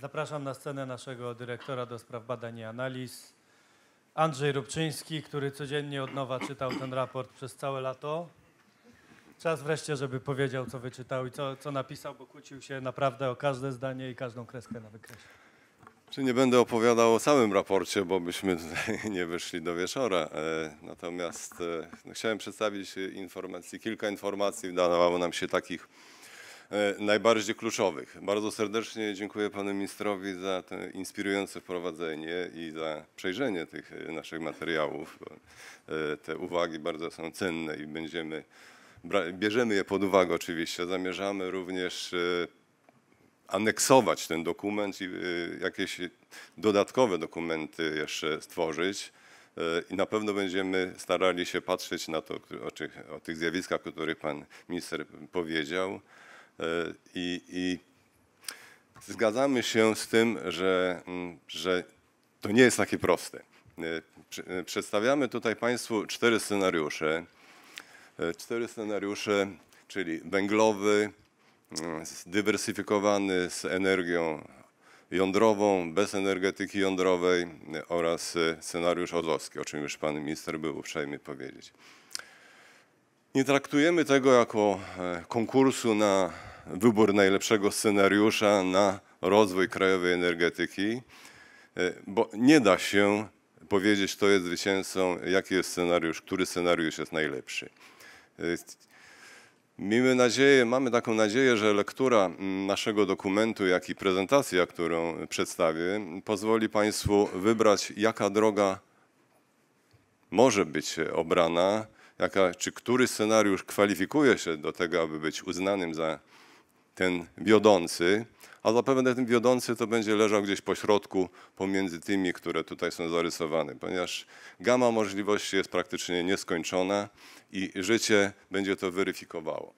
Zapraszam na scenę naszego dyrektora do spraw badań i analiz, Andrzej Rubczyński, który codziennie od nowa czytał ten raport przez całe lato. Czas wreszcie, żeby powiedział, co wyczytał i co, co napisał, bo kłócił się naprawdę o każde zdanie i każdą kreskę na wykresie. Czy nie będę opowiadał o całym raporcie, bo byśmy tutaj nie wyszli do wieczora. E, Natomiast e, no, chciałem przedstawić informacji, kilka informacji wydawało nam się takich najbardziej kluczowych. Bardzo serdecznie dziękuję panu ministrowi za to inspirujące wprowadzenie i za przejrzenie tych e, naszych materiałów. e, Te uwagi bardzo są cenne i będziemy, bierzemy je pod uwagę oczywiście. Zamierzamy również e, aneksować ten dokument i jakieś dodatkowe dokumenty jeszcze stworzyć. I na pewno będziemy starali się patrzeć na to, o tych, o tych zjawiskach, o których pan minister powiedział. Y, I, i zgadzamy się z tym, że, mm, że to nie jest takie proste. Przy- y, Przedstawiamy tutaj Państwu cztery scenariusze. Cztery scenariusze, czyli węglowy, mm, zdywersyfikowany z energią jądrową, bez energetyki jądrowej oraz scenariusz ozowski, o czym już pan minister był uprzejmy powiedzieć. Nie traktujemy tego jako e, konkursu na wybór najlepszego scenariusza na rozwój krajowej energetyki, e, bo nie da się powiedzieć, kto jest zwycięzcą, jaki jest scenariusz, który scenariusz jest najlepszy. E, Miejmy nadzieję, mamy taką nadzieję, że lektura naszego dokumentu, jak i prezentacja, którą przedstawię, pozwoli Państwu wybrać, jaka droga może być obrana, jaka, czy który scenariusz kwalifikuje się do tego, aby być uznanym za ten wiodący, a zapewne ten wiodący to będzie leżał gdzieś po środku pomiędzy tymi, które tutaj są zarysowane, ponieważ gama możliwości jest praktycznie nieskończona i życie będzie to weryfikowało.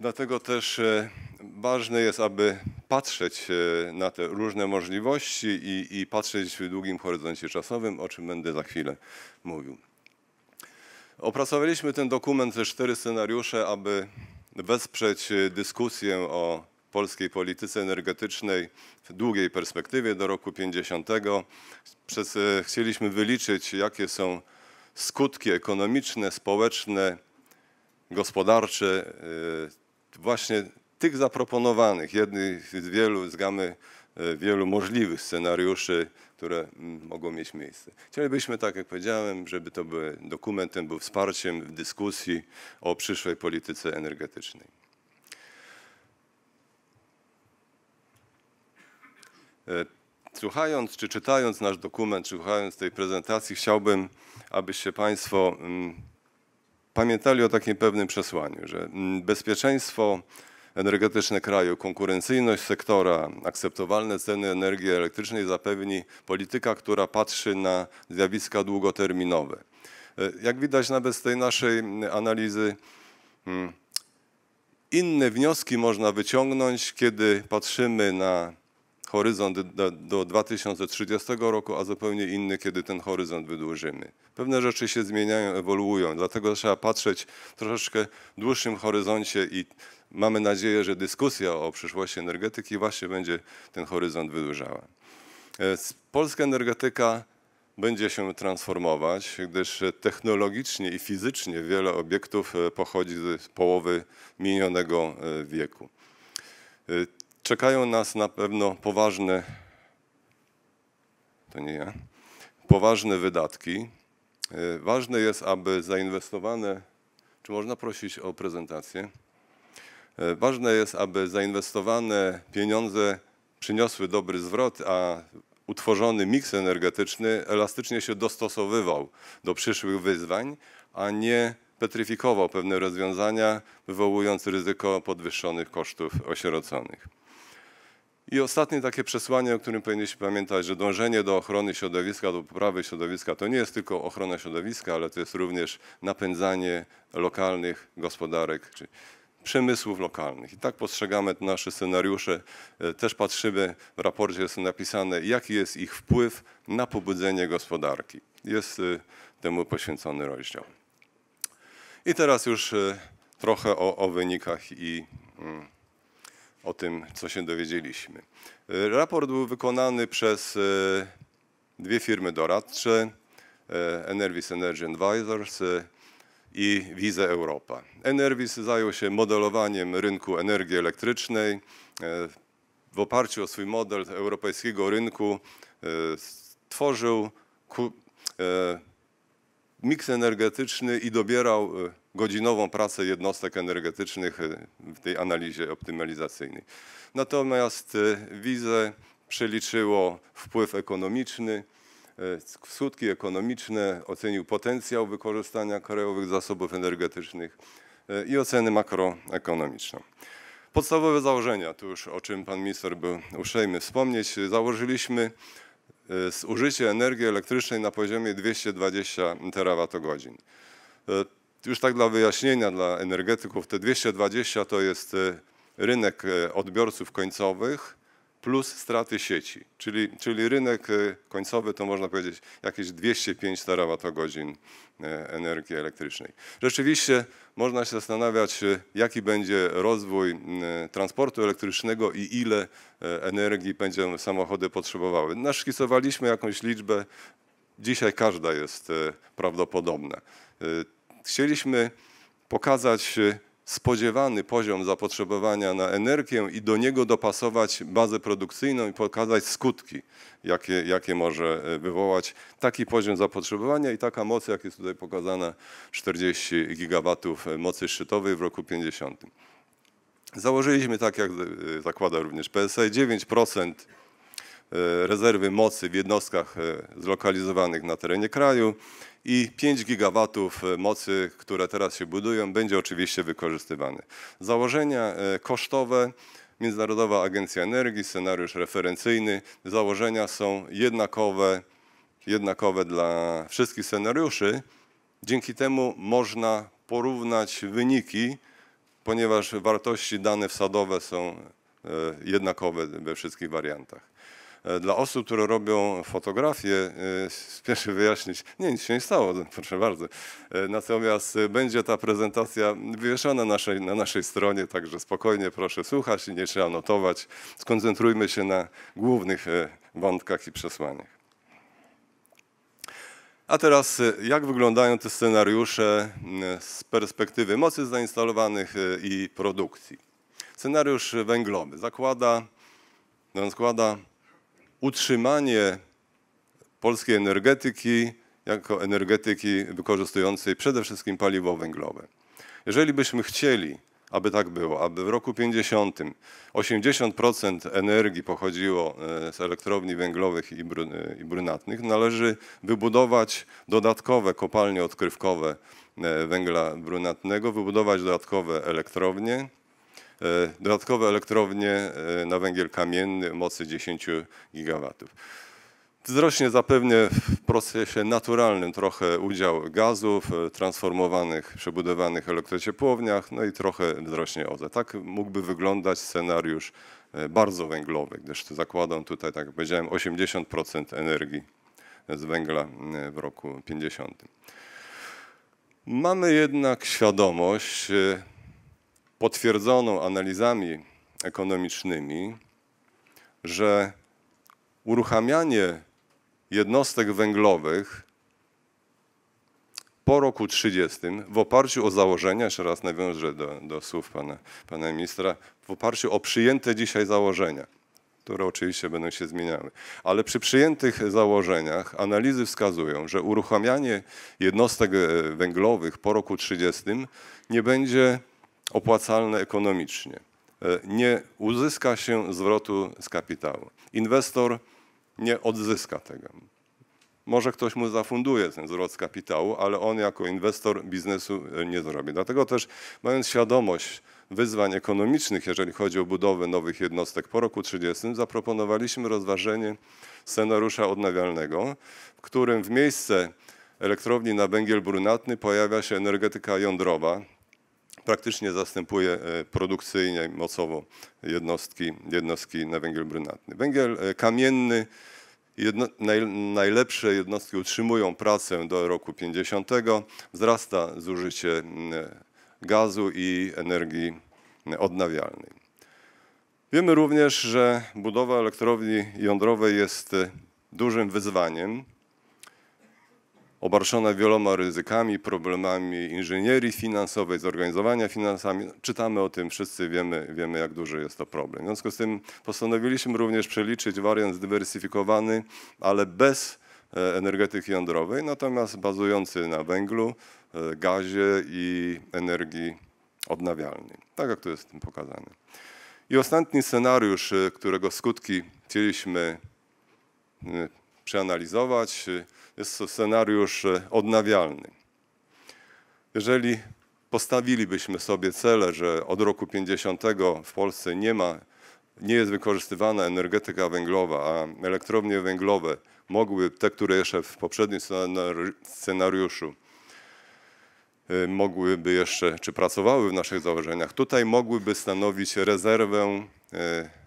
Dlatego też e, ważne jest, aby patrzeć e, na te różne możliwości i, i patrzeć w długim horyzoncie czasowym, o czym będę za chwilę mówił. Opracowaliśmy ten dokument ze cztery scenariusze, aby wesprzeć e, dyskusję o polskiej polityce energetycznej w długiej perspektywie do roku 50. Przez, e, chcieliśmy wyliczyć, jakie są skutki ekonomiczne, społeczne, gospodarcze e, właśnie tych zaproponowanych, jednych z wielu, z gamy wielu możliwych scenariuszy, które mm, mogą mieć miejsce. Chcielibyśmy, tak jak powiedziałem, żeby to był dokumentem, był wsparciem w dyskusji o przyszłej polityce energetycznej. E, Słuchając czy czytając nasz dokument, słuchając tej prezentacji, chciałbym, abyście Państwo mm, pamiętali o takim pewnym przesłaniu, że mm, bezpieczeństwo energetyczne kraju, konkurencyjność sektora, akceptowalne ceny energii elektrycznej zapewni polityka, która patrzy na zjawiska długoterminowe. E, Jak widać nawet z tej naszej analizy, inne wnioski można wyciągnąć, kiedy patrzymy na horyzont do, do 2030 roku, a zupełnie inny, kiedy ten horyzont wydłużymy. Pewne rzeczy się zmieniają, ewoluują, dlatego trzeba patrzeć troszeczkę w dłuższym horyzoncie i mamy nadzieję, że dyskusja o przyszłości energetyki właśnie będzie ten horyzont wydłużała. E, Polska energetyka będzie się transformować, gdyż technologicznie i fizycznie wiele obiektów e, pochodzi z połowy minionego e, wieku. Czekają nas na pewno poważne, to nie ja, poważne wydatki. E, Ważne jest, aby zainwestowane, czy można prosić o prezentację? E, Ważne jest, aby zainwestowane pieniądze przyniosły dobry zwrot, a utworzony miks energetyczny elastycznie się dostosowywał do przyszłych wyzwań, a nie petryfikował pewne rozwiązania, wywołując ryzyko podwyższonych kosztów osieroconych. I ostatnie takie przesłanie, o którym powinniśmy pamiętać, że dążenie do ochrony środowiska, do poprawy środowiska to nie jest tylko ochrona środowiska, ale to jest również napędzanie lokalnych gospodarek czy przemysłów lokalnych. I tak postrzegamy nasze scenariusze. E, Też patrzymy, w raporcie jest napisane, jaki jest ich wpływ na pobudzenie gospodarki. Jest e, temu poświęcony rozdział. I teraz już e, trochę o, o wynikach i mm, o tym, co się dowiedzieliśmy. E, Raport był wykonany przez e, dwie firmy doradcze, e, Enervis Energy Advisors i Wize Europa. Enervis zajął się modelowaniem rynku energii elektrycznej. W oparciu o swój model europejskiego rynku e, miks energetyczny i dobierał godzinową pracę jednostek energetycznych e, w tej analizie optymalizacyjnej. Natomiast e, Wize przeliczyło wpływ ekonomiczny, e, skutki ekonomiczne, ocenił potencjał wykorzystania krajowych zasobów energetycznych i ocenę makroekonomiczną. Podstawowe założenia, tu już o czym pan minister był uprzejmy wspomnieć, założyliśmy zużycie energii elektrycznej na poziomie 220 terawatogodzin. Już tak dla wyjaśnienia dla energetyków, te 220 to jest e, rynek e, odbiorców końcowych plus straty sieci, czyli, czyli rynek e, końcowy to można powiedzieć jakieś 205 terawatogodzin energii elektrycznej. Rzeczywiście można się zastanawiać, jaki będzie rozwój transportu elektrycznego i ile energii będą samochody potrzebowały. Naszkicowaliśmy jakąś liczbę, dzisiaj każda jest prawdopodobna. Chcieliśmy pokazać e, spodziewany poziom zapotrzebowania na energię i do niego dopasować bazę produkcyjną i pokazać skutki, jakie, jakie może e, wywołać taki poziom zapotrzebowania i taka moc, jak jest tutaj pokazana, 40 gigawatów e, mocy szczytowej w roku 50. Założyliśmy, tak jak zakłada również PSA, 9% e, rezerwy mocy w jednostkach zlokalizowanych na terenie kraju i 5 gigawatów e, mocy, które teraz się budują, będzie oczywiście wykorzystywane. Założenia e, kosztowe, Międzynarodowa Agencja Energii, scenariusz referencyjny, założenia są jednakowe, jednakowe dla wszystkich scenariuszy. Dzięki temu można porównać wyniki, ponieważ wartości dane wsadowe są e, jednakowe we wszystkich wariantach. E, Dla osób, które robią fotografię, e, spieszę wyjaśnić, nie, nic się nie stało, proszę bardzo. E, Natomiast będzie ta prezentacja wywieszona naszej, na naszej stronie, także spokojnie proszę słuchać i nie trzeba notować. Skoncentrujmy się na głównych wątkach i przesłaniach. A teraz jak wyglądają te scenariusze z perspektywy mocy zainstalowanych i produkcji? Scenariusz węglowy zakłada, no, zakłada utrzymanie polskiej energetyki jako energetyki wykorzystującej przede wszystkim paliwo węglowe. Jeżeli byśmy chcieli, aby tak było, aby w roku 50 80% energii pochodziło e, z elektrowni węglowych e, i brunatnych, należy wybudować dodatkowe kopalnie odkrywkowe e, węgla brunatnego, wybudować dodatkowe elektrownie, dodatkowe elektrownie e, na węgiel kamienny mocy 10 gigawatów. Wzrośnie zapewne w procesie naturalnym trochę udział gazów e, transformowanych, przebudowanych elektrociepłowniach, no i trochę wzrośnie OZE. Tak mógłby wyglądać scenariusz e, bardzo węglowy, gdyż zakładam tutaj, tak jak powiedziałem, 80% energii z węgla e, w roku 50. Mamy jednak świadomość e, potwierdzoną analizami ekonomicznymi, że uruchamianie jednostek węglowych po roku 30 w oparciu o założenia, jeszcze raz nawiążę do, do słów pana, pana ministra, w oparciu o przyjęte dzisiaj założenia, które oczywiście będą się zmieniały, ale przy przyjętych założeniach analizy wskazują, że uruchamianie jednostek e, węglowych po roku 30 nie będzie opłacalne ekonomicznie. E, Nie uzyska się zwrotu z kapitału. Inwestor nie odzyska tego. Może ktoś mu zafunduje ten zwrot z kapitału, ale on jako inwestor biznesu e, nie zrobi. Dlatego też mając świadomość wyzwań ekonomicznych, jeżeli chodzi o budowę nowych jednostek po roku 30, zaproponowaliśmy rozważenie scenariusza odnawialnego, w którym w miejsce elektrowni na węgiel brunatny pojawia się energetyka jądrowa, praktycznie zastępuje e, produkcyjnie, mocowo jednostki, jednostki na węgiel brunatny. Węgiel e, kamienny, jedno, naj, najlepsze jednostki utrzymują pracę do roku 50, wzrasta zużycie gazu i energii odnawialnej. Wiemy również, że budowa elektrowni jądrowej jest e, dużym wyzwaniem, obarczona wieloma ryzykami, problemami inżynierii finansowej, zorganizowania finansami. Czytamy o tym, wszyscy wiemy, wiemy, jak duży jest to problem. W związku z tym postanowiliśmy również przeliczyć wariant zdywersyfikowany, ale bez e, energetyki jądrowej, natomiast bazujący na węglu, e, gazie i energii odnawialnej. Tak jak tu jest w tym pokazane. I ostatni scenariusz, e, którego skutki chcieliśmy przeanalizować, jest to scenariusz e, odnawialny. Jeżeli postawilibyśmy sobie cele, że od roku 50 w Polsce nie ma, nie jest wykorzystywana energetyka węglowa, a elektrownie węglowe mogły, te, które jeszcze w poprzednim scenari- scenariuszu y, mogłyby jeszcze, czy pracowały w naszych założeniach, tutaj mogłyby stanowić rezerwę y,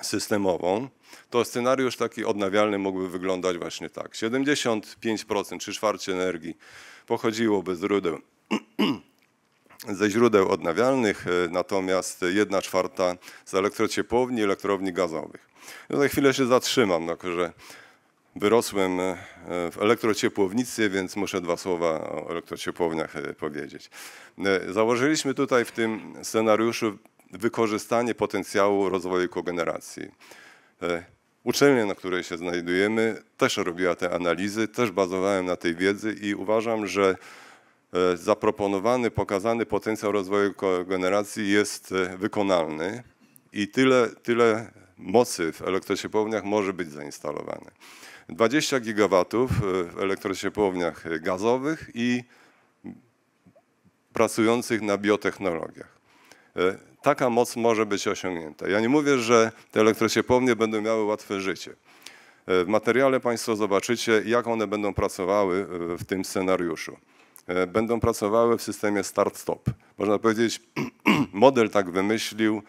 systemową, to scenariusz taki odnawialny mógłby wyglądać właśnie tak. 75%, 3 czwarcie energii pochodziłoby z źródeł, ze źródeł odnawialnych, e, natomiast 1 czwarta z elektrociepłowni, elektrowni gazowych. Ja za chwilę się zatrzymam, jako że wyrosłem e, w elektrociepłownictwie, więc muszę dwa słowa o elektrociepłowniach e, powiedzieć. Założyliśmy tutaj w tym scenariuszu wykorzystanie potencjału rozwoju kogeneracji. E, Uczelnia, na której się znajdujemy, też robiła te analizy, też bazowałem na tej wiedzy i uważam, że e, zaproponowany, pokazany potencjał rozwoju kogeneracji jest e, wykonalny i tyle, tyle mocy w elektrociepłowniach może być zainstalowane. 20 gigawatów w elektrociepłowniach gazowych i pracujących na biotechnologiach. Taka moc może być osiągnięta. Ja nie mówię, że te elektrociepłownie będą miały łatwe życie. E, W materiale Państwo zobaczycie, jak one będą pracowały e, w tym scenariuszu. E, Będą pracowały w systemie start-stop. Można powiedzieć, model tak wymyślił,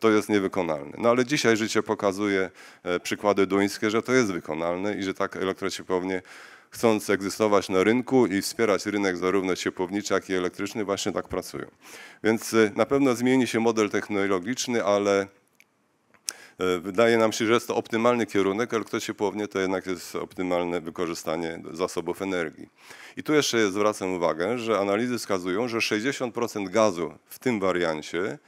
to jest niewykonalne. No ale dzisiaj życie pokazuje przykłady duńskie, że to jest wykonalne i że tak elektrociepłownie chcąc egzystować na rynku i wspierać rynek zarówno ciepłowniczy, jak i elektryczny, właśnie tak pracują. Więc e, na pewno zmieni się model technologiczny, ale e, wydaje nam się, że jest to optymalny kierunek, elektrociepłownie to jednak jest optymalne wykorzystanie zasobów energii. I tu jeszcze zwracam uwagę, że analizy wskazują, że 60% gazu w tym wariancie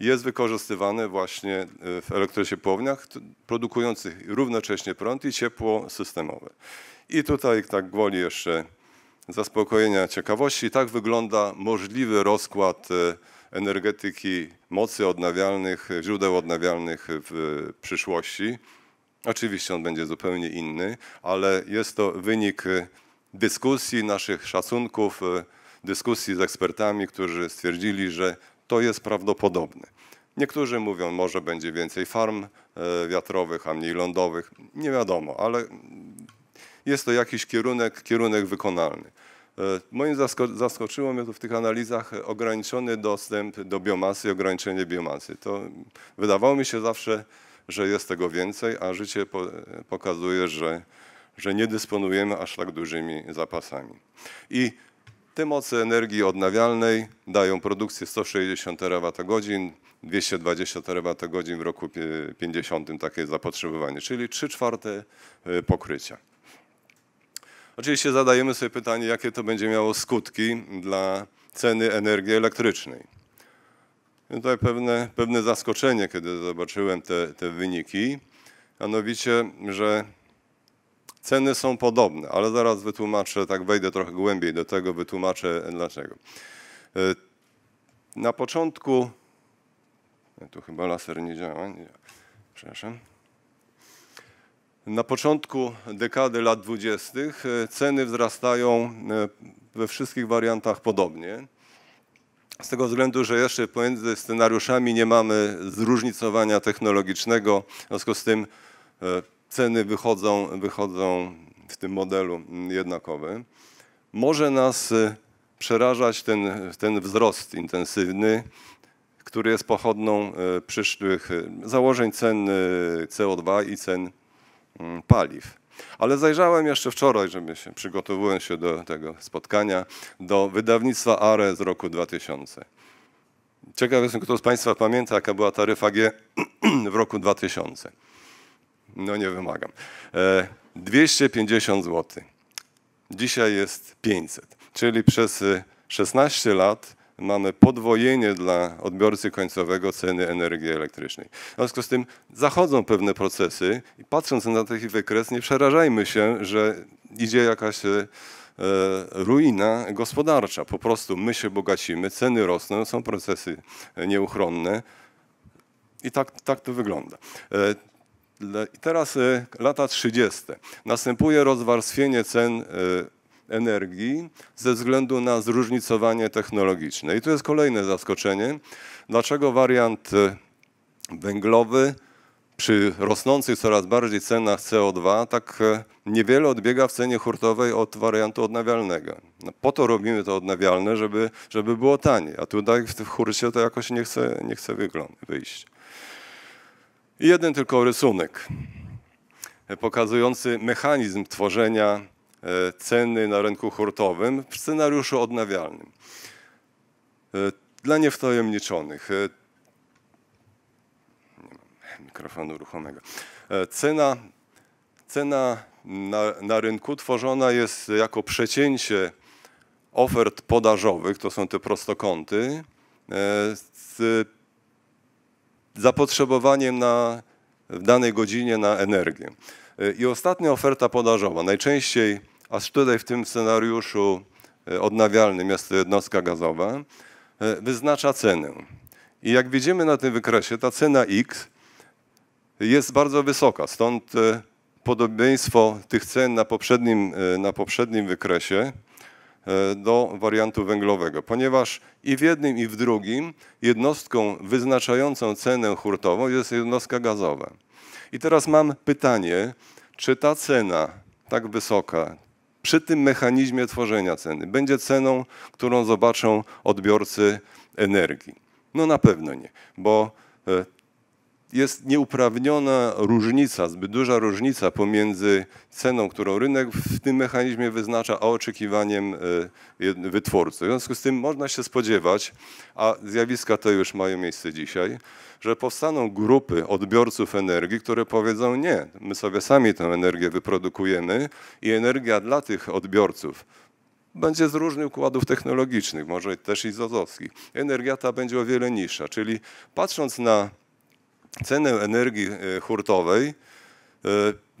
jest wykorzystywane właśnie e, w elektrociepłowniach produkujących równocześnie prąd i ciepło systemowe. I tutaj tak gwoli jeszcze zaspokojenia ciekawości, tak wygląda możliwy rozkład e, energetyki mocy odnawialnych, e, źródeł odnawialnych w przyszłości. Oczywiście on będzie zupełnie inny, ale jest to wynik e, dyskusji, naszych szacunków, dyskusji z ekspertami, którzy stwierdzili, że to jest prawdopodobne. Niektórzy mówią, może będzie więcej farm wiatrowych, a mniej lądowych. Nie wiadomo, ale jest to jakiś kierunek, kierunek wykonalny. E, Moim zasko- zaskoczyło mnie to w tych analizach e, ograniczony dostęp do biomasy i ograniczenie biomasy. To wydawało mi się zawsze, że jest tego więcej, a życie po, pokazuje, że, że nie dysponujemy aż tak dużymi zapasami. I te moce energii odnawialnej dają produkcję 160 terawatogodzin, 220 terawatogodzin w roku pie- 50 takie zapotrzebowanie, czyli 3 czwarte e, pokrycia. Oczywiście zadajemy sobie pytanie, jakie to będzie miało skutki dla ceny energii elektrycznej. I tutaj pewne, pewne zaskoczenie, kiedy zobaczyłem te, te wyniki, mianowicie, że ceny są podobne, ale zaraz wytłumaczę, tak wejdę trochę głębiej do tego, wytłumaczę dlaczego. E, Na początku, nie, tu chyba laser nie działa, nie działa. przepraszam. Na początku dekady lat 20. e, ceny wzrastają e, we wszystkich wariantach podobnie. Z tego względu, że jeszcze pomiędzy scenariuszami nie mamy zróżnicowania technologicznego, w związku z tym e, ceny wychodzą, wychodzą w tym modelu mm, jednakowe. Może nas przerażać ten, ten wzrost intensywny, który jest pochodną przyszłych założeń cen e, CO2 i cen paliw. Ale zajrzałem jeszcze wczoraj, żeby się przygotowując się do tego spotkania, do wydawnictwa ARE z roku 2000. Ciekaw jestem, kto z Państwa pamięta, jaka była taryfa G w roku 2000. No nie wymagam. E, 250 zł. Dzisiaj jest 500, czyli przez e, 16 lat mamy podwojenie dla odbiorcy końcowego ceny energii elektrycznej. W związku z tym zachodzą pewne procesy i patrząc na taki wykres nie przerażajmy się, że idzie jakaś e, ruina gospodarcza. Po prostu my się bogacimy, ceny rosną, są procesy nieuchronne i tak, tak to wygląda. E, I teraz e, lata 30. Następuje rozwarstwienie cen energii ze względu na zróżnicowanie technologiczne. I tu jest kolejne zaskoczenie. Dlaczego wariant e, węglowy przy rosnących coraz bardziej cenach CO2 tak e, niewiele odbiega w cenie hurtowej od wariantu odnawialnego. No, po to robimy to odnawialne, żeby, żeby było taniej, a tutaj w tym hurcie to jakoś nie chce, nie chce wyjść. I jeden tylko rysunek pokazujący mechanizm tworzenia ceny na rynku hurtowym w scenariuszu odnawialnym. E, Dla niewtajemniczonych. e, mikrofonu ruchomego. E, Cena, cena na, na rynku tworzona jest jako przecięcie ofert podażowych, to są te prostokąty, e, z zapotrzebowaniem na, w danej godzinie na energię. E, I ostatnia oferta podażowa, najczęściej, aż tutaj w tym scenariuszu e, odnawialnym jest to jednostka gazowa, e, wyznacza cenę. I jak widzimy na tym wykresie, ta cena X jest bardzo wysoka, stąd e, podobieństwo tych cen na poprzednim, na poprzednim wykresie do wariantu węglowego, ponieważ i w jednym, i w drugim jednostką wyznaczającą cenę hurtową jest jednostka gazowa. I teraz mam pytanie, czy ta cena tak wysoka przy tym mechanizmie tworzenia ceny będzie ceną, którą zobaczą odbiorcy energii? No na pewno nie, bo e, jest nieuprawniona różnica, zbyt duża różnica pomiędzy ceną, którą rynek w tym mechanizmie wyznacza, a oczekiwaniem e, wytwórcy. W związku z tym można się spodziewać, a zjawiska te już mają miejsce dzisiaj, że powstaną grupy odbiorców energii, które powiedzą nie, my sobie sami tę energię wyprodukujemy i energia dla tych odbiorców będzie z różnych układów technologicznych, może też i z ozowskich. Energia ta będzie o wiele niższa, czyli patrząc na cenę energii e, hurtowej, e,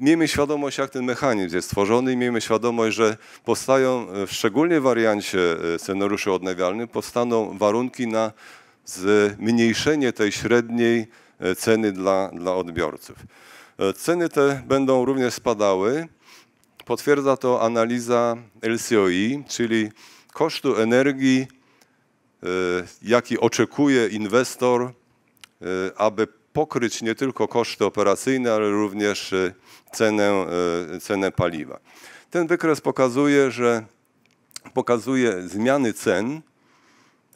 miejmy świadomość, jak ten mechanizm jest stworzony i miejmy świadomość, że powstają, e, szczególnie w wariancie scenariuszy odnawialnych, powstaną warunki na zmniejszenie tej średniej ceny dla, dla odbiorców. Ceny te będą również spadały. Potwierdza to analiza LCOI, czyli kosztu energii, jaki oczekuje inwestor aby pokryć nie tylko koszty operacyjne, ale również e, cenę, e, cenę paliwa. Ten wykres pokazuje, że pokazuje zmiany cen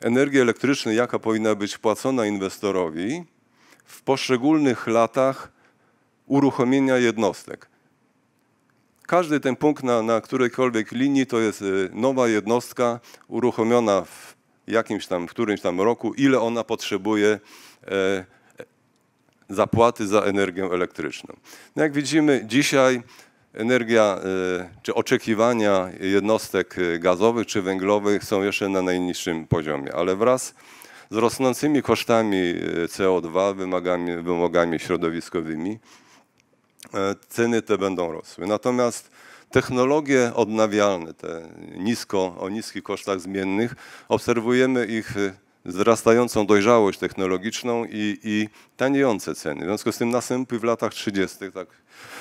energii elektrycznej, jaka powinna być płacona inwestorowi w poszczególnych latach uruchomienia jednostek. Każdy ten punkt na, na którejkolwiek linii to jest e, nowa jednostka uruchomiona w jakimś tam, w którymś tam roku, ile ona potrzebuje e, zapłaty za energię elektryczną. No jak widzimy, dzisiaj energia e, czy oczekiwania jednostek e, gazowych czy węglowych są jeszcze na najniższym poziomie, ale wraz z rosnącymi kosztami e, CO2, wymagami, wymogami środowiskowymi, ceny te będą rosły. Natomiast technologie odnawialne, te nisko, o niskich kosztach zmiennych, obserwujemy ich wzrastającą dojrzałość technologiczną i, i taniejące ceny. W związku z tym następy w latach 30., tak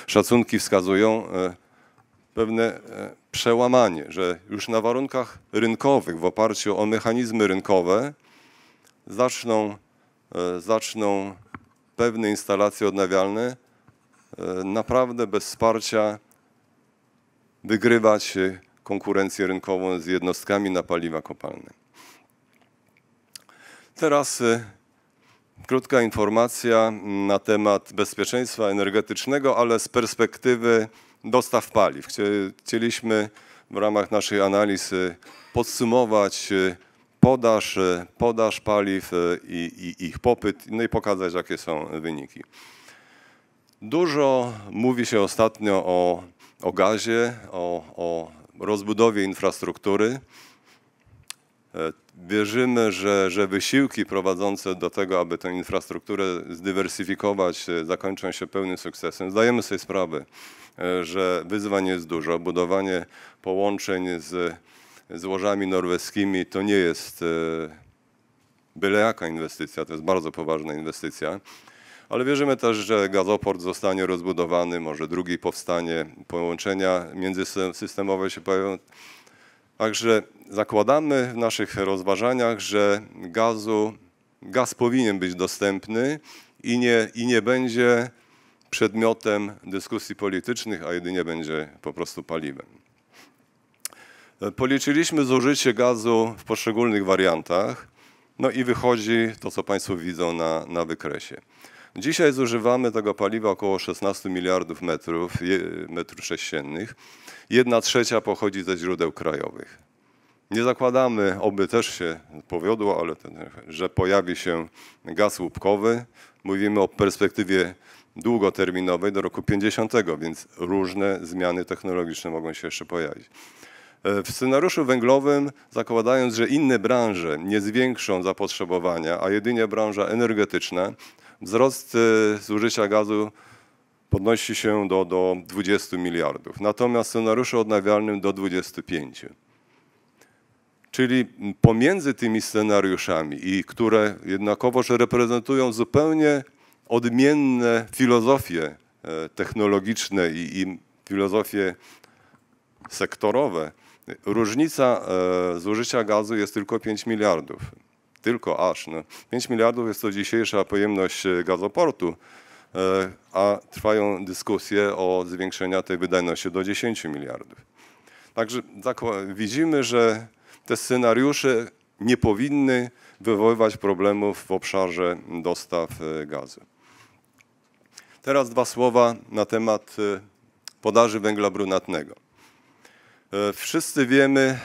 szacunki wskazują, e, pewne e, przełamanie, że już na warunkach rynkowych, w oparciu o mechanizmy rynkowe, zaczną, e, zaczną pewne instalacje odnawialne naprawdę bez wsparcia wygrywać konkurencję rynkową z jednostkami na paliwa kopalne. Teraz e, krótka informacja na temat bezpieczeństwa energetycznego, ale z perspektywy dostaw paliw. Chcie- Chcieliśmy w ramach naszej analizy podsumować e, podaż, e, podaż paliw e, i, i ich popyt, no i pokazać, jakie są wyniki. Dużo mówi się ostatnio o, o gazie, o, o rozbudowie infrastruktury. Wierzymy, że, że wysiłki prowadzące do tego, aby tę infrastrukturę zdywersyfikować, e, zakończą się pełnym sukcesem. Zdajemy sobie sprawę, e, że wyzwań jest dużo. Budowanie połączeń z złożami norweskimi to nie jest e, byle jaka inwestycja, to jest bardzo poważna inwestycja. Ale wierzymy też, że gazoport zostanie rozbudowany, może drugi powstanie, połączenia międzysystemowe się pojawią. Także zakładamy w naszych rozważaniach, że gazu, gaz powinien być dostępny i nie, i nie będzie przedmiotem dyskusji politycznych, a jedynie będzie po prostu paliwem. Policzyliśmy zużycie gazu w poszczególnych wariantach, no i wychodzi to, co Państwo widzą na, na wykresie. Dzisiaj zużywamy tego paliwa około 16 miliardów metrów, metrów sześciennych. Jedna trzecia pochodzi ze źródeł krajowych. Nie zakładamy, oby też się powiodło, ale ten, że pojawi się gaz łupkowy. Mówimy o perspektywie długoterminowej do roku 50, więc różne zmiany technologiczne mogą się jeszcze pojawić. E, W scenariuszu węglowym, zakładając, że inne branże nie zwiększą zapotrzebowania, a jedynie branża energetyczna, wzrost e, zużycia gazu podnosi się do, do 20 miliardów. Natomiast w scenariuszu odnawialnym do 25. Czyli pomiędzy tymi scenariuszami, i które jednakowoż reprezentują zupełnie odmienne filozofie e, technologiczne i, i filozofie sektorowe, różnica e, zużycia gazu jest tylko 5 miliardów. Tylko aż. No. 5 miliardów jest to dzisiejsza pojemność e, gazoportu, a trwają dyskusje o zwiększeniu tej wydajności do 10 miliardów. Także widzimy, że te scenariusze nie powinny wywoływać problemów w obszarze dostaw e, gazu. Teraz dwa słowa na temat e, podaży węgla brunatnego. E, Wszyscy wiemy,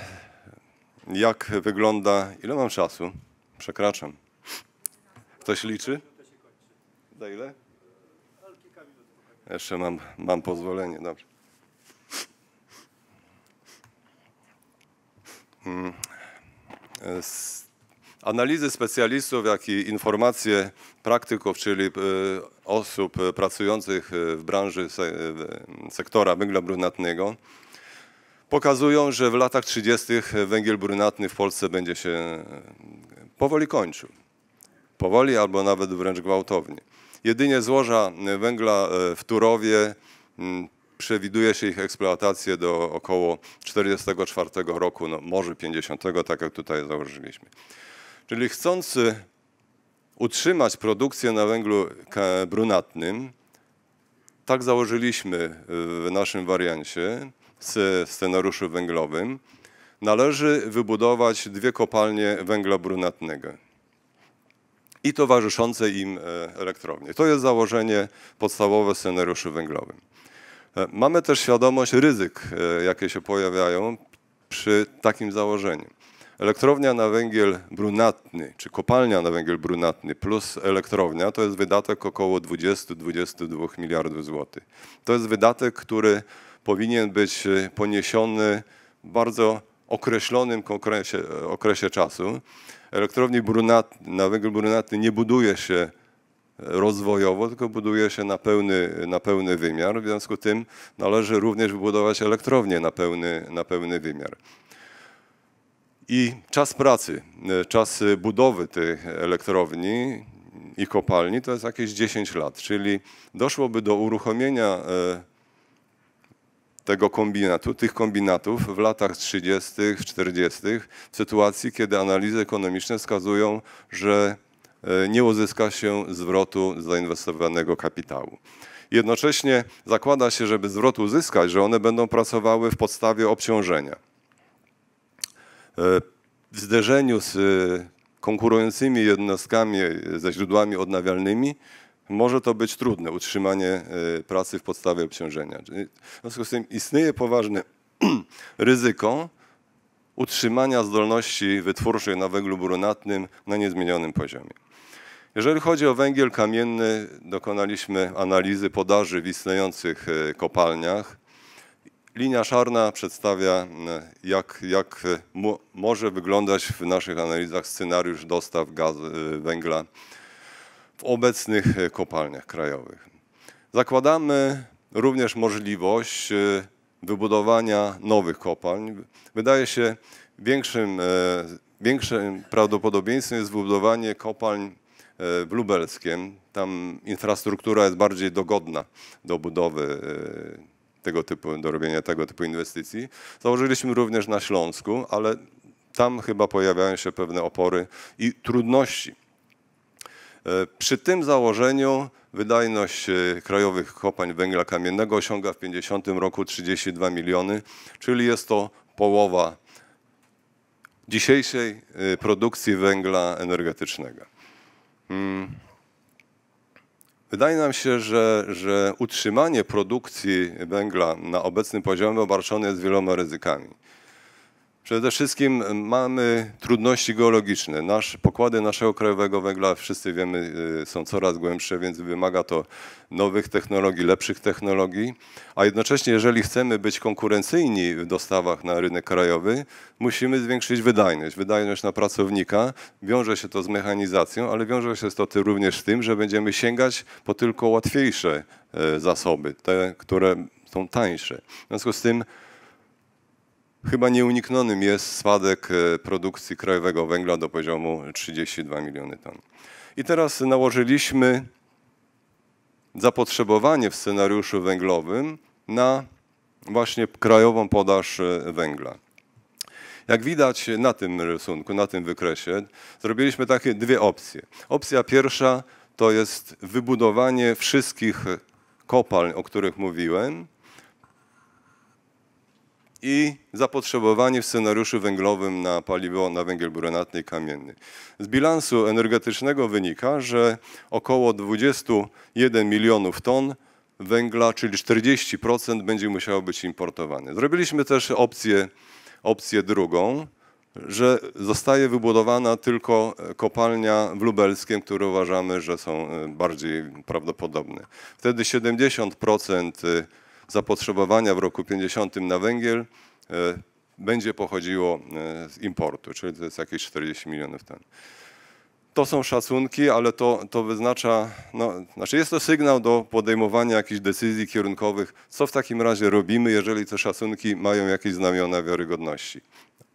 jak wygląda. Ile mam czasu? Przekraczam. Ktoś liczy? Za ile? Jeszcze mam, mam pozwolenie, dobrze. Mm. E, z Analizy specjalistów, jak i informacje praktyków, czyli e, osób e, pracujących e, w branży se, e, sektora węgla brunatnego, pokazują, że w latach 30. węgiel brunatny w Polsce będzie się e, powoli kończył. Powoli albo nawet wręcz gwałtownie. Jedynie złoża e, węgla e, w Turowie m, przewiduje się ich eksploatację do około 44 roku, no może 50, tak jak tutaj założyliśmy. Czyli chcąc e, utrzymać produkcję na węglu ka- brunatnym, tak założyliśmy w naszym wariancie z scenariuszu węglowym, należy wybudować dwie kopalnie węgla brunatnego i towarzyszące im e, elektrownie. To jest założenie podstawowe scenariuszu węglowym. E, Mamy też świadomość ryzyk, e, jakie się pojawiają przy takim założeniu. Elektrownia na węgiel brunatny, czy kopalnia na węgiel brunatny plus elektrownia to jest wydatek około 20-22 miliardów złotych. To jest wydatek, który powinien być e, poniesiony w bardzo określonym okresie, okresie czasu. Elektrowni brunat, na węgiel brunatny nie buduje się rozwojowo, tylko buduje się na pełny, na pełny wymiar. W związku z tym należy również wybudować elektrownię na pełny, na pełny wymiar. I czas pracy, czas budowy tych elektrowni i kopalni to jest jakieś 10 lat, czyli doszłoby do uruchomienia e, tego kombinatu, tych kombinatów w latach 30., 40., w sytuacji, kiedy analizy ekonomiczne wskazują, że nie uzyska się zwrotu zainwestowanego kapitału. Jednocześnie zakłada się, żeby zwrot uzyskać, że one będą pracowały w podstawie obciążenia. E, W zderzeniu z e, konkurującymi jednostkami e, ze źródłami odnawialnymi może to być trudne, utrzymanie e, pracy w podstawie obciążenia. W związku z tym istnieje poważne ryzyko, utrzymania zdolności wytwórczej na węglu brunatnym na niezmienionym poziomie. Jeżeli chodzi o węgiel kamienny, dokonaliśmy analizy podaży w istniejących e, kopalniach. Linia szarna przedstawia, e, jak, jak e, mo, może wyglądać w naszych analizach scenariusz dostaw gazu, e, węgla w obecnych kopalniach krajowych. Zakładamy również możliwość wybudowania nowych kopalń. Wydaje się większym, większym prawdopodobieństwem jest wybudowanie kopalń w Lubelskiem. Tam infrastruktura jest bardziej dogodna do budowy e, tego typu, do robienia tego typu inwestycji. Założyliśmy również na Śląsku, ale tam chyba pojawiają się pewne opory i trudności. E, Przy tym założeniu wydajność e, krajowych kopalń węgla kamiennego osiąga w 50 roku 32 miliony, czyli jest to połowa dzisiejszej e, produkcji węgla energetycznego. Mm. Wydaje nam się, że, że utrzymanie produkcji węgla na obecnym poziomie obarczone jest wieloma ryzykami. Przede wszystkim mamy trudności geologiczne. Nasz, pokłady naszego krajowego węgla, wszyscy wiemy, y, są coraz głębsze, więc wymaga to nowych technologii, lepszych technologii. A jednocześnie, jeżeli chcemy być konkurencyjni w dostawach na rynek krajowy, musimy zwiększyć wydajność. Wydajność na pracownika wiąże się to z mechanizacją, ale wiąże się to również z tym, że będziemy sięgać po tylko łatwiejsze e, zasoby, te, które są tańsze. W związku z tym Chyba nieuniknionym jest spadek e, produkcji krajowego węgla do poziomu 32 miliony ton. I teraz nałożyliśmy zapotrzebowanie w scenariuszu węglowym na właśnie krajową podaż e, węgla. Jak widać na tym rysunku, na tym wykresie, zrobiliśmy takie dwie opcje. Opcja pierwsza to jest wybudowanie wszystkich kopalń, o których mówiłem, i zapotrzebowanie w scenariuszu węglowym na paliwo, na węgiel brunatny i kamienny. Z bilansu energetycznego wynika, że około 21 milionów ton węgla, czyli 40% będzie musiało być importowane. Zrobiliśmy też opcję, opcję drugą, że zostaje wybudowana tylko kopalnia w Lubelskiem, które uważamy, że są e, bardziej prawdopodobne. Wtedy 70% zapotrzebowania w roku 50 na węgiel e, będzie pochodziło e, z importu, czyli to jest jakieś 40 milionów ton. To są szacunki, ale to, to wyznacza, no, znaczy jest to sygnał do podejmowania jakichś decyzji kierunkowych, co w takim razie robimy, jeżeli te szacunki mają jakieś znamiona wiarygodności.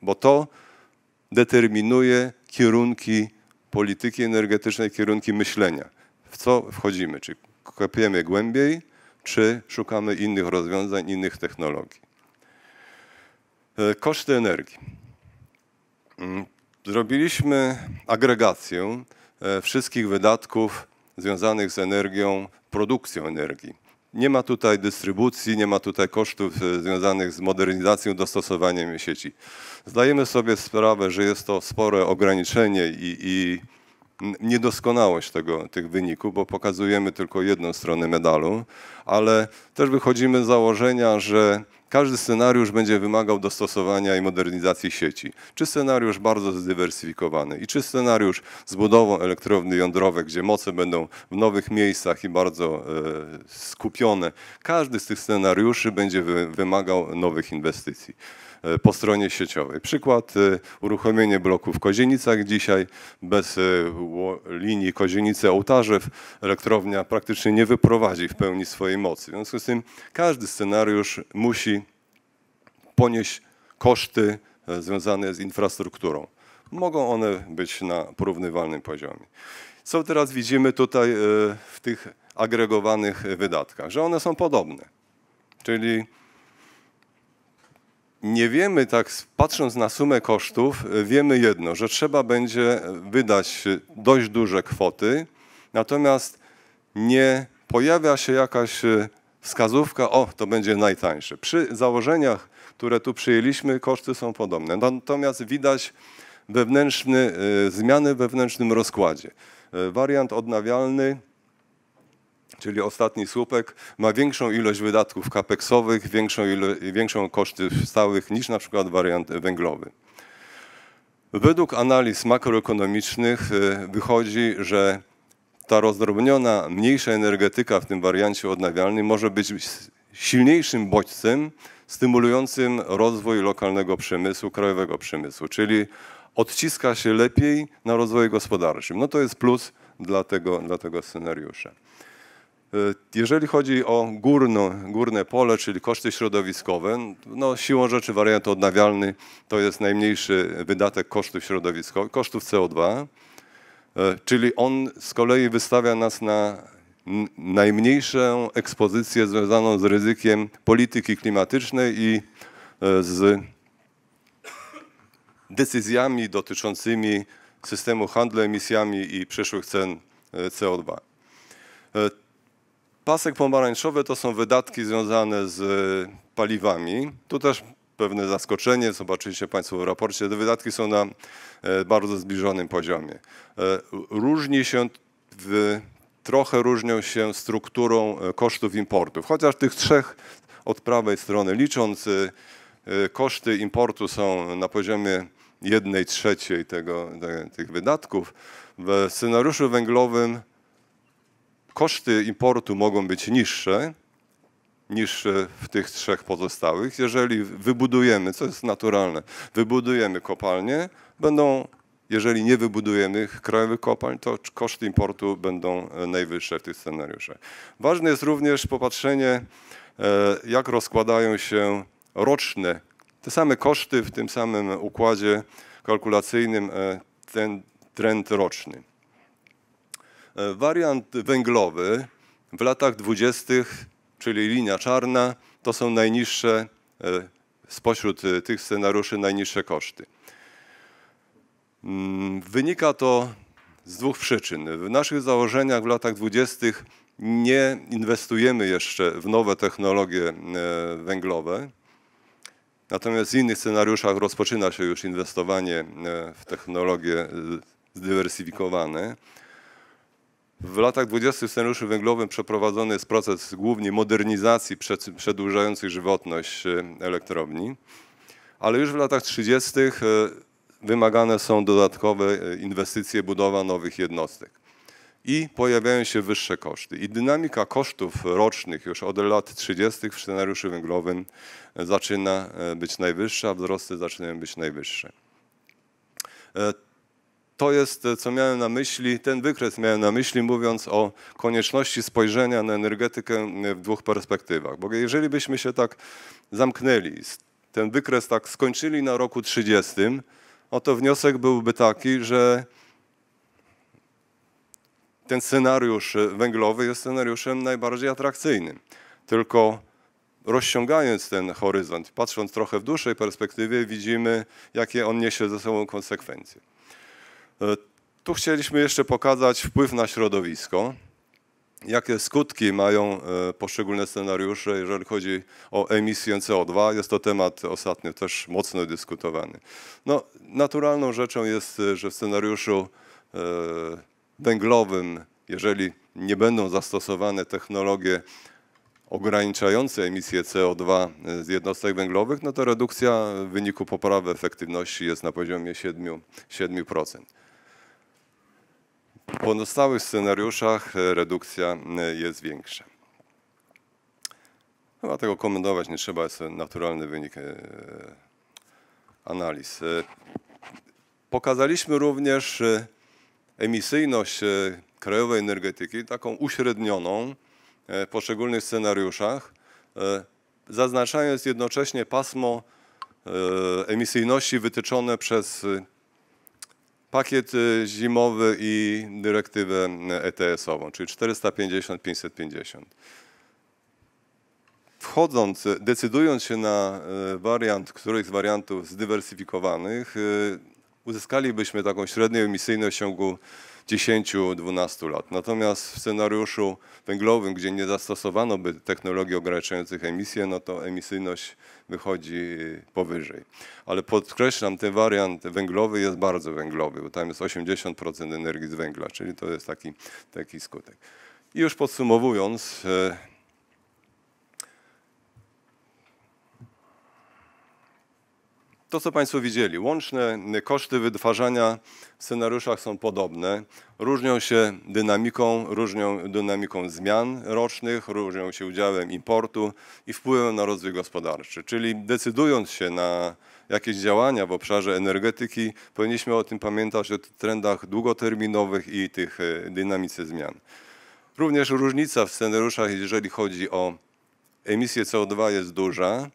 Bo to determinuje kierunki polityki energetycznej, kierunki myślenia. W co wchodzimy? Czy kopiemy głębiej, czy szukamy innych rozwiązań, innych technologii. E, Koszty energii. Mm, Zrobiliśmy agregację e, wszystkich wydatków związanych z energią, produkcją energii. Nie ma tutaj dystrybucji, nie ma tutaj kosztów e, związanych z modernizacją, dostosowaniem sieci. Zdajemy sobie sprawę, że jest to spore ograniczenie i, i niedoskonałość tego, tych wyników, bo pokazujemy tylko jedną stronę medalu, ale też wychodzimy z założenia, że każdy scenariusz będzie wymagał dostosowania i modernizacji sieci. Czy scenariusz bardzo zdywersyfikowany i czy scenariusz z budową elektrowni jądrowej, gdzie moce będą w nowych miejscach i bardzo e, skupione. Każdy z tych scenariuszy będzie wy, wymagał nowych inwestycji po stronie sieciowej. Przykład e, uruchomienie bloku w Kozienicach dzisiaj bez e, linii Kozienice-Ołtarzew elektrownia praktycznie nie wyprowadzi w pełni swojej mocy. W związku z tym każdy scenariusz musi ponieść koszty e, związane z infrastrukturą. Mogą one być na porównywalnym poziomie. Co teraz widzimy tutaj e, w tych agregowanych wydatkach? Że one są podobne. Czyli nie wiemy, tak patrząc na sumę kosztów, e, wiemy jedno, że trzeba będzie wydać dość duże kwoty, natomiast nie pojawia się jakaś e, wskazówka, o, to będzie najtańsze. Przy założeniach, które tu przyjęliśmy, koszty są podobne. Natomiast widać wewnętrzny, e, zmiany w wewnętrznym rozkładzie. E, Wariant odnawialny czyli ostatni słupek, ma większą ilość wydatków kapeksowych, większą, ilo- większą koszty stałych niż na przykład wariant węglowy. Według analiz makroekonomicznych e, wychodzi, że ta rozdrobniona, mniejsza energetyka w tym wariancie odnawialnym może być silniejszym bodźcem stymulującym rozwój lokalnego przemysłu, krajowego przemysłu, czyli odciska się lepiej na rozwoju gospodarczym. No to jest plus dla tego, dla tego scenariusza. E, Jeżeli chodzi o górno, górne pole, czyli koszty środowiskowe, no siłą rzeczy wariant odnawialny to jest najmniejszy wydatek kosztów środowiskowych, kosztów CO2, e, czyli on z kolei wystawia nas na najmniejszą ekspozycję związaną z ryzykiem polityki klimatycznej i e, z decyzjami dotyczącymi systemu handlu emisjami i przyszłych cen e, CO2. Pasek pomarańczowy to są wydatki związane z e, paliwami. Tu też pewne zaskoczenie, zobaczycie Państwo w raporcie. Te wydatki są na e, bardzo zbliżonym poziomie. E, Różni się, w, trochę różnią się strukturą kosztów importów, chociaż tych trzech od prawej strony licząc, koszty importu są na poziomie jednej trzeciej tego, te, tych wydatków. W scenariuszu węglowym koszty importu mogą być niższe niż e, w tych trzech pozostałych. Jeżeli wybudujemy, co jest naturalne, wybudujemy kopalnie, będą, jeżeli nie wybudujemy krajowych kopalń, to koszty importu będą e, najwyższe w tych scenariuszach. Ważne jest również popatrzenie, e, jak rozkładają się roczne, te same koszty w tym samym układzie kalkulacyjnym, ten trend roczny. E, Wariant węglowy w latach dwudziestych, czyli linia czarna, to są najniższe, e, spośród e, tych scenariuszy najniższe koszty. Mm, Wynika to z dwóch przyczyn. W naszych założeniach w latach dwudziestych nie inwestujemy jeszcze w nowe technologie węglowe. Natomiast w innych scenariuszach rozpoczyna się już inwestowanie w technologie zdywersyfikowane. W latach 20 w scenariuszu węglowym przeprowadzony jest proces głównie modernizacji przed- przedłużających żywotność e, elektrowni, ale już w latach 30 e, wymagane są dodatkowe e, inwestycje, budowa nowych jednostek. I pojawiają się wyższe koszty. I dynamika kosztów rocznych już od lat 30 w scenariuszu węglowym zaczyna być najwyższa, wzrosty zaczynają być najwyższe. To jest, e, co miałem na myśli, ten wykres miałem na myśli, mówiąc o konieczności spojrzenia na energetykę w dwóch perspektywach. Bo jeżeli byśmy się tak zamknęli, ten wykres tak skończyli na roku 30, no to wniosek byłby taki, że ten scenariusz e, węglowy jest scenariuszem najbardziej atrakcyjnym. Tylko rozciągając ten horyzont, patrząc trochę w dłuższej perspektywie, widzimy, jakie on niesie ze sobą konsekwencje. E, Tu chcieliśmy jeszcze pokazać wpływ na środowisko, jakie skutki mają e, poszczególne scenariusze, jeżeli chodzi o emisję CO2. Jest to temat ostatnio też mocno dyskutowany. No, naturalną rzeczą jest, e, że w scenariuszu węglowym, jeżeli nie będą zastosowane technologie ograniczające emisję CO2 z jednostek węglowych, no to redukcja w wyniku poprawy efektywności jest na poziomie 7%. 7%. W pozostałych scenariuszach e, redukcja e, jest większa. Chyba tego komentować nie trzeba, jest naturalny wynik e, analiz. Pokazaliśmy również emisyjność krajowej energetyki, taką uśrednioną w poszczególnych scenariuszach, zaznaczając jednocześnie pasmo emisyjności wytyczone przez pakiet e, zimowy i dyrektywę e, ETS-ową, czyli 450-550. Wchodząc, e, decydując się na wariant któryś z wariantów zdywersyfikowanych, uzyskalibyśmy taką średnią emisyjność w ciągu 10-12 lat. Natomiast w scenariuszu węglowym, gdzie nie zastosowano by technologii ograniczających emisję, no to emisyjność wychodzi powyżej. Ale podkreślam, ten wariant węglowy jest bardzo węglowy, bo tam jest 80% energii z węgla, czyli to jest taki, taki skutek. I już podsumowując, To, co Państwo widzieli, łączne koszty wytwarzania w scenariuszach są podobne. Różnią się dynamiką, różnią dynamiką zmian rocznych, różnią się udziałem importu i wpływem na rozwój gospodarczy. Czyli decydując się na jakieś działania w obszarze energetyki, powinniśmy o tym pamiętać, o trendach długoterminowych i tych e, dynamice zmian. Również różnica w scenariuszach, jeżeli chodzi o emisję CO2 jest duża.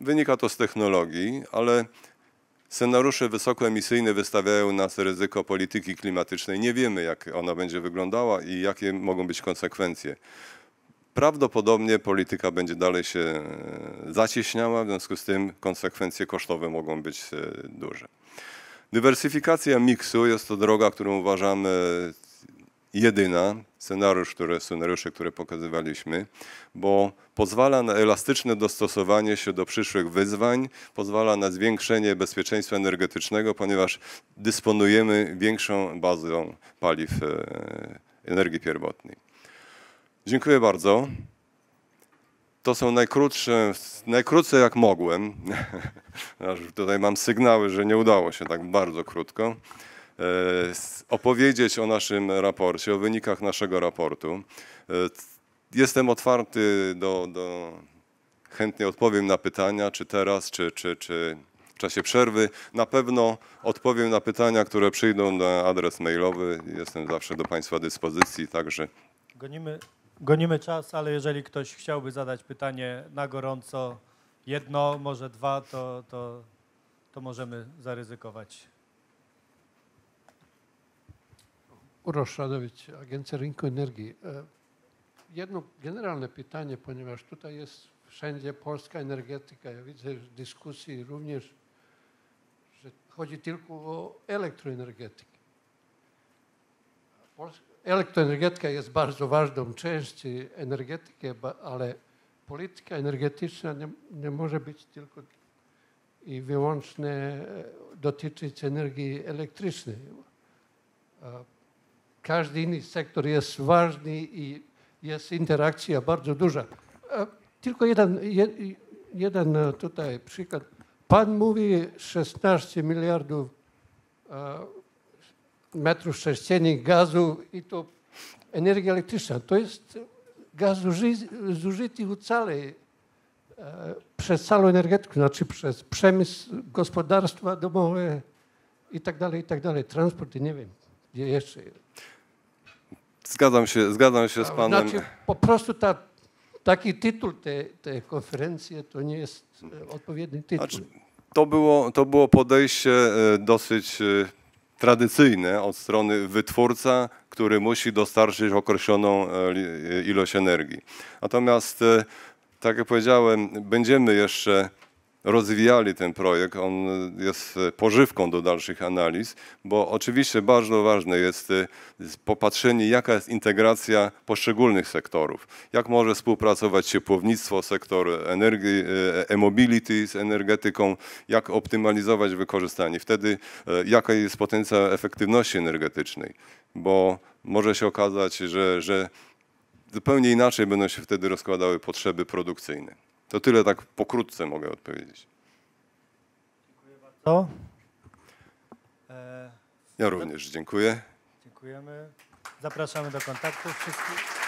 Wynika to z technologii, ale scenariusze wysokoemisyjne wystawiają nas ryzyko polityki klimatycznej. Nie wiemy, jak ona będzie wyglądała i jakie mogą być konsekwencje. Prawdopodobnie polityka będzie dalej się e, zacieśniała, w związku z tym konsekwencje kosztowe mogą być e, duże. Dywersyfikacja miksu jest to droga, którą uważamy jedyna, scenariusz, które, scenariusze, które pokazywaliśmy, bo pozwala na elastyczne dostosowanie się do przyszłych wyzwań, pozwala na zwiększenie bezpieczeństwa energetycznego, ponieważ dysponujemy większą bazą paliw e, energii pierwotnej. Dziękuję bardzo. To są najkrótsze, najkrótsze jak mogłem. Tutaj mam sygnały, że nie udało się tak bardzo krótko opowiedzieć o naszym raporcie, o wynikach naszego raportu. E, Jestem otwarty do, do chętnie odpowiem na pytania, czy teraz, czy, czy, czy w czasie przerwy. Na pewno odpowiem na pytania, które przyjdą na adres mailowy. Jestem zawsze do Państwa dyspozycji, także Gonimy, gonimy czas, ale jeżeli ktoś chciałby zadać pytanie na gorąco, jedno, może dwa, to, to, to możemy zaryzykować. Uroš Radović, Agencja Rynku Energii. E, Jedno generalne pytanie, ponieważ tutaj jest wszędzie polska energetyka. Ja widzę w dyskusji również, że chodzi tylko o elektroenergetykę. Elektroenergetyka jest bardzo ważną częścią energetyki, ale polityka energetyczna nie, nie może być tylko i wyłącznie e, dotyczyć energii elektrycznej. Każdy inny sektor jest ważny i jest interakcja bardzo duża. E, Tylko jeden, je- jeden e, tutaj przykład. Pan mówi 16 miliardów e, metrów sześciennych gazu i to energia elektryczna. To jest gaz zuży- zużyty u całej, przez całą energetykę, znaczy przez przemysł, gospodarstwa domowe i tak dalej, i tak dalej. Transport i nie wiem, gdzie jeszcze. zgadzam się, zgadzam się z Panem. Znaczy, po prostu ta, taki tytuł tej, tej konferencji to nie jest e, odpowiedni tytuł. Znaczy, To było, to było podejście e, dosyć e, tradycyjne od strony wytwórca, który musi dostarczyć określoną ilość energii. Natomiast, tak jak powiedziałem, będziemy jeszcze rozwijali ten projekt. On jest pożywką do dalszych analiz, bo oczywiście bardzo ważne jest z- popatrzenie, jaka jest integracja poszczególnych sektorów. Jak może współpracować ciepłownictwo, sektor energii, e, e-mobility z energetyką, jak optymalizować wykorzystanie. Wtedy e, jaka jest potencjał efektywności energetycznej, bo może się okazać, że, że zupełnie inaczej będą się wtedy rozkładały potrzeby produkcyjne. To tyle tak pokrótce mogę odpowiedzieć. To? E, Ja również dziękuję. dziękujemy. Zapraszamy do kontaktu wszystkich.